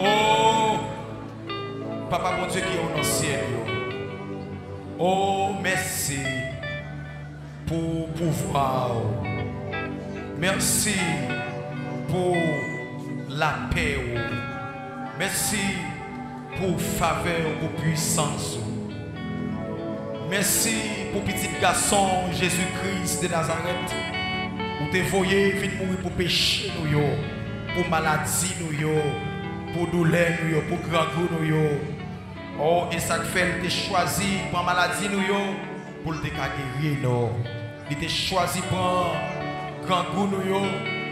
Oh, Papa mon Dieu qui est le ciel. Oh, merci pour pouvoir. Merci pour la paix. Merci pour faveur, pour puissance. Merci pour petit garçon Jésus-Christ de Nazareth. Ou te voyez venir mourir pour péché pour maladie pour douleur pour grand nous. Oh, et ça fait te choisi pour maladie pour te guérir. Il te choisi pour grand nous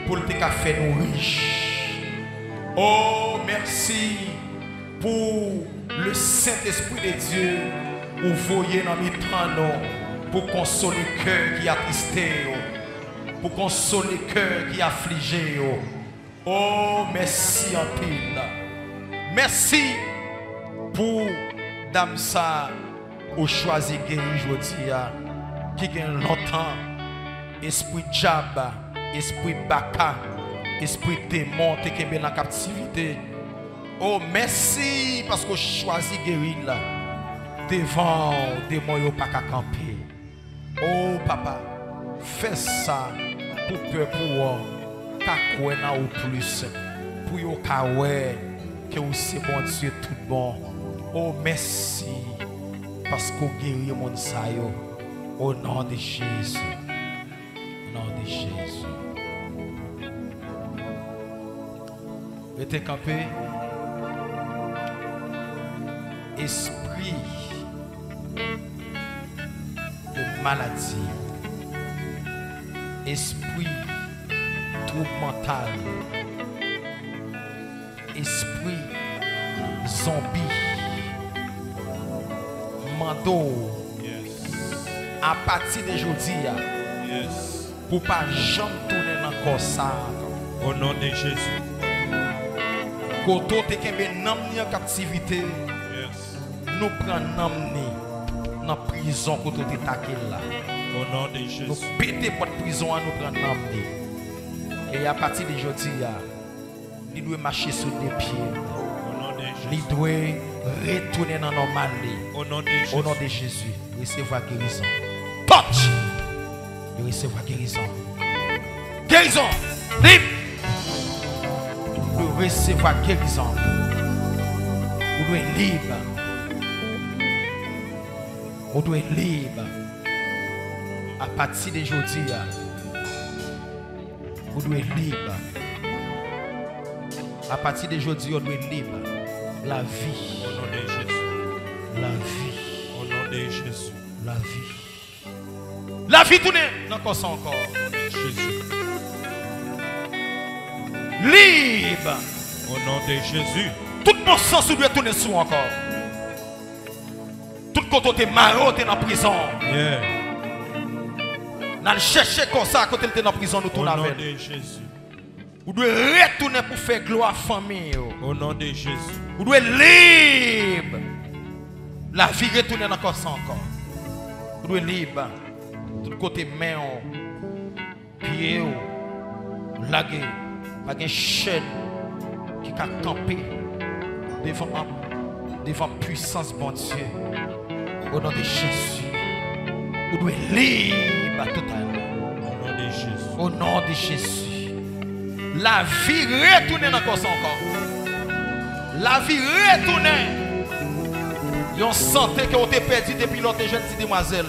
pour te faire nous riches. Oh, merci pour le Saint-Esprit de Dieu ou voyez dans mes temps pour consoler le cœur qui a tristé, pour consoler le cœur qui a affligé. Oh, merci en pile. Merci pour dame ça ou choisi guéri aujourd'hui qui gagne longtemps esprit diable, esprit baka, esprit démon qui est dans captivité. Oh, merci parce que choisi guérir là. Devant démon yo pas camper. Oh papa, fais ça pour pour ta na ou plus pour yo ka que vous c'est bon Dieu tout bon. Oh merci parce que guéri mon sa au nom de Jésus. Au nom de Jésus. Restez campé. Esprit de maladie, esprit trouble mental, esprit zombie, mando, Yes. à partir d'aujourd'hui, Yes. pour pas jamais tourner dans le corps ça. Au nom de Jésus. Kembe nam ni en captivité, Yes. nous prenons dans prison koto te taqué là. Au nom de Nous Jésus. péter pour prison à nous prendre ni. Et à partir d'aujourd'hui, il doit marcher sur des pieds. Au nom de Il Jésus. doit retourner dans la normalité. Au nom de Au nom Jésus. de Jésus, recevoir guérison. Touch! De recevoir guérison. Guérison! Libre! De recevoir guérison. Doit être libre. Vous doit être libre. À partir d'aujourd'hui, vous doit être libre. À partir d'aujourd'hui, vous doit être libre. La vie. Au nom de Jésus. La vie. Au nom de Jésus. La vie. La vie tourne le corps encore. Jésus. Libre. Au nom de Jésus. Tout mon sens doit tourner sous encore. Tout côté t'es marot, t'es dans la prison. Yeah. Le chercher comme ça, quand t'es dans la prison, nous Au tournons nom avec. de Jésus. Vous devez retourner pour faire gloire à la famille. yo. Au nom de Jésus. Vous devez libre. La vie retourne le corps encore. Vous devez libre. Tout côté main, oh, pied, oh, lagué. Pas de chaîne qui a campé devant devant puissance bon Dieu. Au nom de Jésus. Vous devez libre totalement. Au nom de Jésus. Au nom de Jésus. La vie retourne dans corps encore. La vie retourne. Yon santé que vous avez perdu depuis l'autre jeune demoiselle.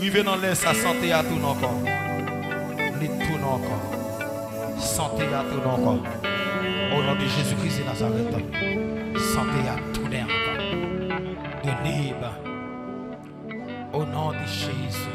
Rive dans l'air, sa santé à tout encore. Il tourne encore. Santé à tout encore. Au nom de Jésus-Christ de Nazareth. Santé à tourner encore.